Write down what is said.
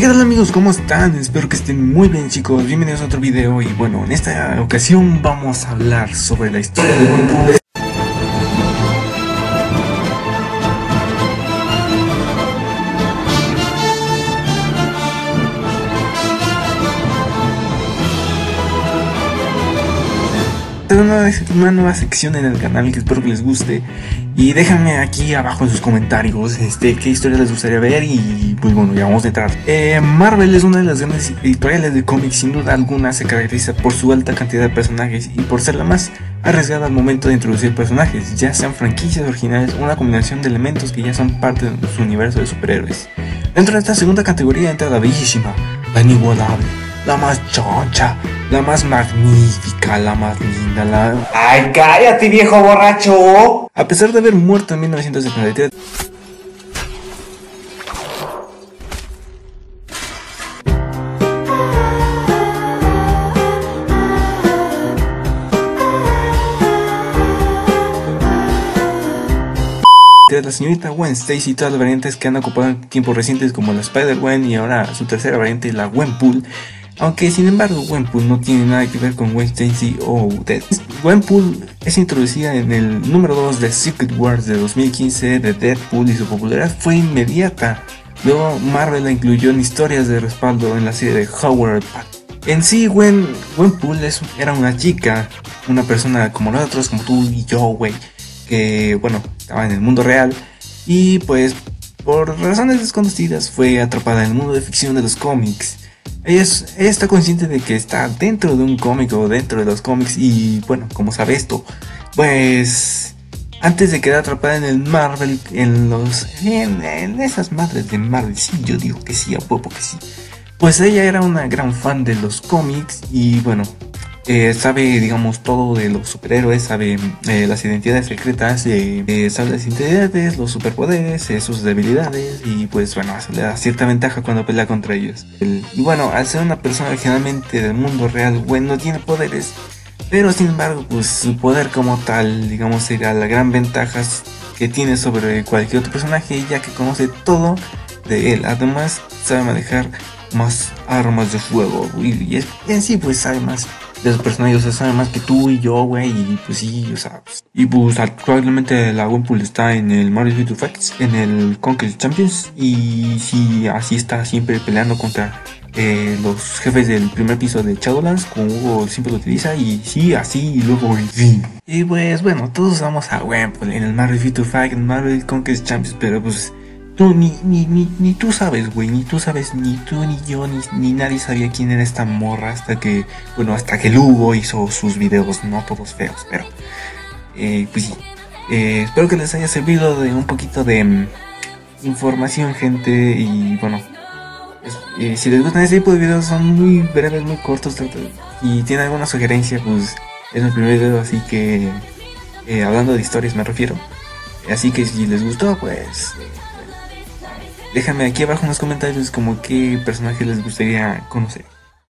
¿qué tal amigos? ¿Cómo están? Espero que estén muy bien chicos, bienvenidos a otro video y bueno, en esta ocasión vamos a hablar sobre la historia de Wenpul una, una nueva sección en el canal que espero que les guste y déjenme aquí abajo en sus comentarios este, qué historia les gustaría ver y pues bueno, ya vamos a entrar. Eh, Marvel es una de las grandes editoriales de cómics, sin duda alguna se caracteriza por su alta cantidad de personajes y por ser la más arriesgada al momento de introducir personajes, ya sean franquicias originales o una combinación de elementos que ya son parte de su universo de superhéroes. Dentro de esta segunda categoría entra la bellísima, la inigualable, la más choncha, la más magnífica, la más linda, la... ¡Ay, cállate, viejo borracho! A pesar de haber muerto en 1973... la señorita Gwen Stacy y todas las variantes que han ocupado en tiempos recientes como la Spider-Gwen y ahora su tercera variante la Gwenpool aunque sin embargo Gwenpool no tiene nada que ver con Gwen Stacy o Dead. Gwenpool es introducida en el número 2 de Secret Wars de 2015 de Deadpool y su popularidad fue inmediata. Luego Marvel la incluyó en historias de respaldo en la serie de Howard. En sí, Gwen, Gwenpool era una chica, una persona como nosotros, como tú y yo, güey, que, bueno, estaba en el mundo real y pues por razones desconocidas fue atrapada en el mundo de ficción de los cómics. Ella, está consciente de que está dentro de un cómic o dentro de los cómics y bueno, como sabe esto, pues antes de quedar atrapada en el Marvel, en los en, esas madres de Marvel, sí, yo digo que sí, a poco que sí. Pues ella era una gran fan de los cómics y bueno, eh, sabe, digamos, todo de los superhéroes, sabe eh, las identidades secretas, eh, sabe las identidades, los superpoderes, sus debilidades y pues bueno, le da cierta ventaja cuando pelea contra ellos. y bueno, al ser una persona originalmente del mundo real, bueno, no tiene poderes, pero sin embargo, pues su poder como tal, digamos, sería la gran ventaja que tiene sobre cualquier otro personaje, ya que conoce todo de él. Además, sabe manejar más armas de fuego y, en sí, pues más de los personajes, o sea, sabe más que tú y yo, güey, y pues sí, o sea, pues, y pues actualmente la Wimpool está en el Marvel Future Facts, en el Conquest Champions, y sí, así está siempre peleando contra eh, los jefes del primer piso de Shadowlands, como Hugo siempre lo utiliza, y sí, así, y luego, y sí. Y pues bueno, todos vamos a Wimpool en el Marvel Future Fight, en Marvel Conquest Champions, pero pues Tú, ni, ni, ni, ni tú sabes, güey, ni tú sabes, ni tú, ni yo, ni, ni nadie sabía quién era esta morra hasta que, bueno, hasta que Lugo hizo sus videos, no todos feos, pero, eh, pues sí. Eh, espero que les haya servido de un poquito de mm, información, gente, y bueno, eh, si les gustan este tipo de videos, son muy breves, muy cortos, y tienen alguna sugerencia, pues es mi primer video, así que, hablando de historias me refiero. Así que si les gustó, pues Déjame aquí abajo en los comentarios como qué personaje les gustaría conocer.